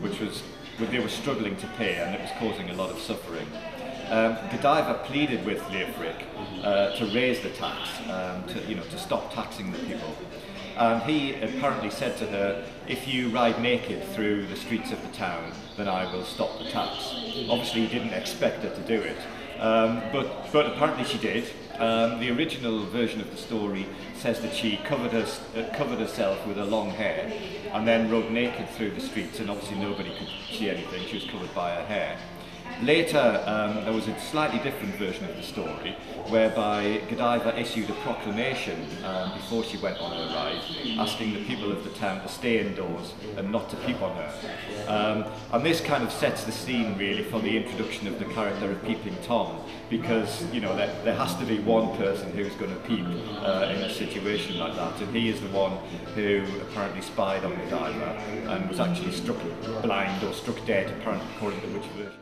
which was they were struggling to pay and it was causing a lot of suffering. Um, Godiva pleaded with Leofric uh, to raise the tax, um, to, you know, to stop taxing the people. And he apparently said to her, if you ride naked through the streets of the town, then I will stop the tax. Obviously he didn't expect her to do it, um, but, but apparently she did. Um, the original version of the story says that she covered, her, uh, covered herself with her long hair and then rode naked through the streets and obviously nobody could see anything, she was covered by her hair. Later, um, there was a slightly different version of the story, whereby Godiva issued a proclamation um, before she went on her ride, asking the people of the town to stay indoors and not to peep on her. Um, and this kind of sets the scene, really, for the introduction of the character of Peeping Tom, because, you know, there, there has to be one person who's going to peep uh, in a situation like that, and he is the one who apparently spied on Godiva and was actually struck blind or struck dead, apparently, according to which version.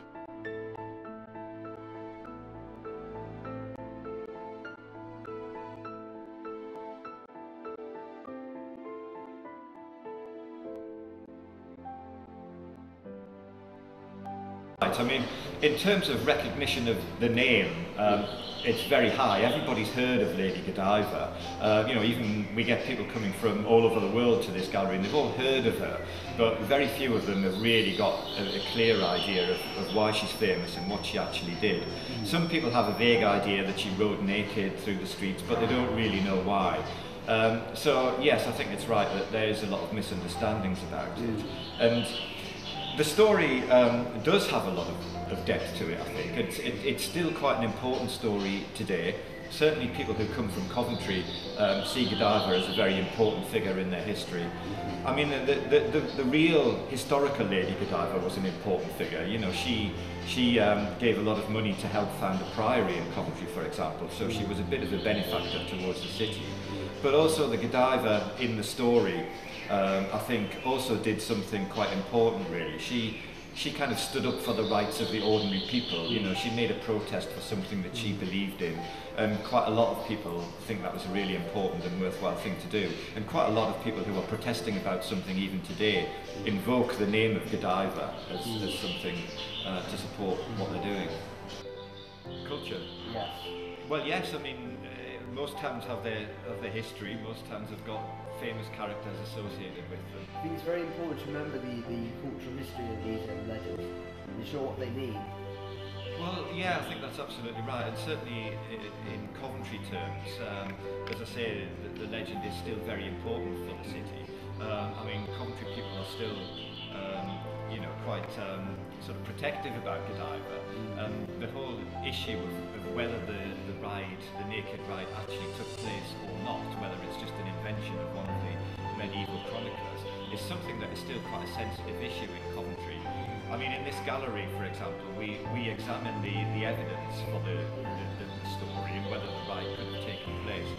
I mean, in terms of recognition of the name, um, it's very high. Everybody's heard of Lady Godiva. Uh, you know, even we get people coming from all over the world to this gallery and they've all heard of her, but very few of them have really got a, a clear idea of, of why she's famous and what she actually did. Some people have a vague idea that she rode naked through the streets, but they don't really know why. Um, so yes, I think it's right that there is a lot of misunderstandings about it. And the story um, does have a lot of, of depth to it, I think. It's, it, it's still quite an important story today. Certainly people who come from Coventry um, see Godiva as a very important figure in their history. I mean, the, the, the, the real historical Lady Godiva was an important figure. You know, she, she um, gave a lot of money to help found a priory in Coventry, for example, so she was a bit of a benefactor towards the city. But also the Godiva in the story um, I think also did something quite important really. She she kind of stood up for the rights of the ordinary people. You know, she made a protest for something that she believed in. And quite a lot of people think that was a really important and worthwhile thing to do. And quite a lot of people who are protesting about something even today invoke the name of Godiva as, as something uh, to support what they're doing. Culture. Yes. Well, yes, I mean, uh, most towns have their, have their history, most towns have got famous characters associated with them. I think it's very important to remember the, the cultural history of these um, legends and show what they mean. Well, yeah, I think that's absolutely right, and certainly in Coventry terms, um, as I say, the, the legend is still very important for the city. Um, I mean, Coventry people are still, um, you know, quite um, sort of protective about Godiva, and the whole issue of, of whether the, the ride, the naked ride, actually took place or not, whether it's just an invention of one of the medieval chroniclers, is something that is still quite a sensitive issue in Coventry. I mean, in this gallery, for example, we, we examine the, the evidence for the, the, the story and whether the ride could have taken place.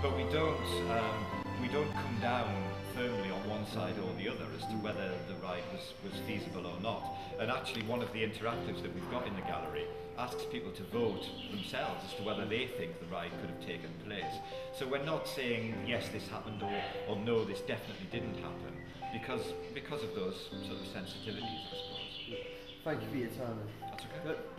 But we don't, um, we don't come down firmly on one side or the other as to whether the ride was, was feasible or not. And actually one of the interactives that we've got in the gallery asks people to vote themselves as to whether they think the ride could have taken place. So we're not saying yes this happened or, or no this definitely didn't happen because because of those sort of sensitivities I suppose. Thank you for your time. That's okay. Good.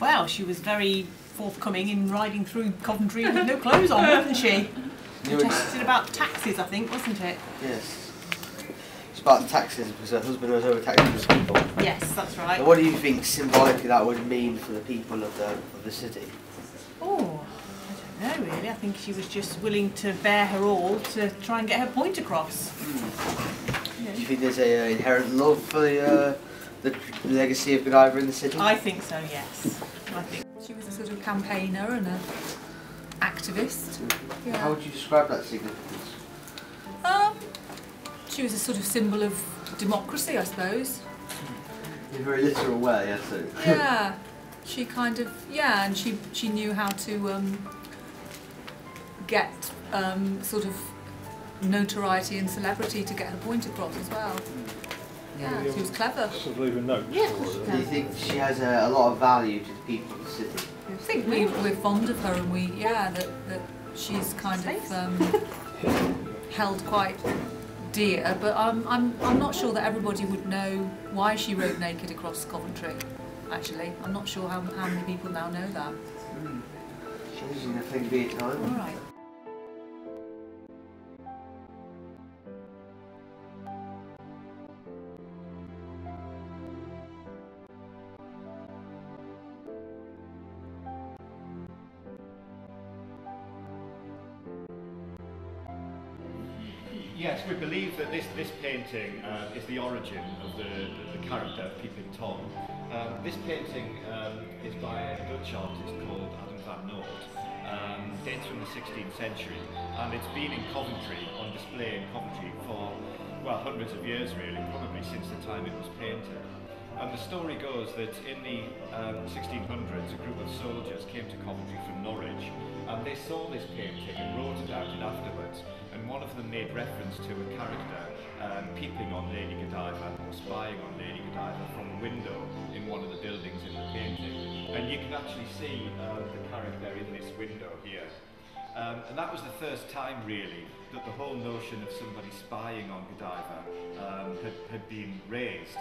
Well, she was very forthcoming in riding through Coventry with no clothes on, wasn't she? Protested about taxes, I think, wasn't it? Yes. It's about the taxes because her husband was overtaxing the people. Yes, that's right. Now, what do you think symbolically that would mean for the people of the of the city? Oh, I don't know really. I think she was just willing to bare her all to try and get her point across. You know. Do you think there's a uh, inherent love for the uh, the legacy of Godiva in the city? I think so, yes. I think. She was a sort of campaigner and an activist. How would you describe that significance? Um, she was a sort of symbol of democracy, I suppose. In a very literal way, yes. So. Yeah. She kind of yeah, and she she knew how to um, get um, sort of notoriety and celebrity to get her point across as well. Yeah, she was clever. Sort of leaving notes Yeah, for her. she Do you think she has a, a lot of value to the people of the city? I think we, we're fond of her and we, yeah, that, that she's kind of um, held quite dear, but I'm, I'm, I'm not sure that everybody would know why she rode naked across Coventry, actually. I'm not sure how, how many people now know that. Changing the thing be it All time. right. Yes, we believe that this, this painting uh, is the origin of the, the, character of Peeping Tom. Um, this painting um, is by a Dutch artist called Adam van Noort. Um, dates from the 16th century and it's been in Coventry, on display in Coventry for, well, hundreds of years really, probably since the time it was painted. And the story goes that in the um, 1600s, a group of soldiers came to Coventry from Norwich, and they saw this painting and wrote made reference to a character um, peeping on Lady Godiva, or spying on Lady Godiva from a window in one of the buildings in the painting. And you can actually see uh, the character in this window here. Um, and that was the first time, really, that the whole notion of somebody spying on Godiva um, had, had been raised.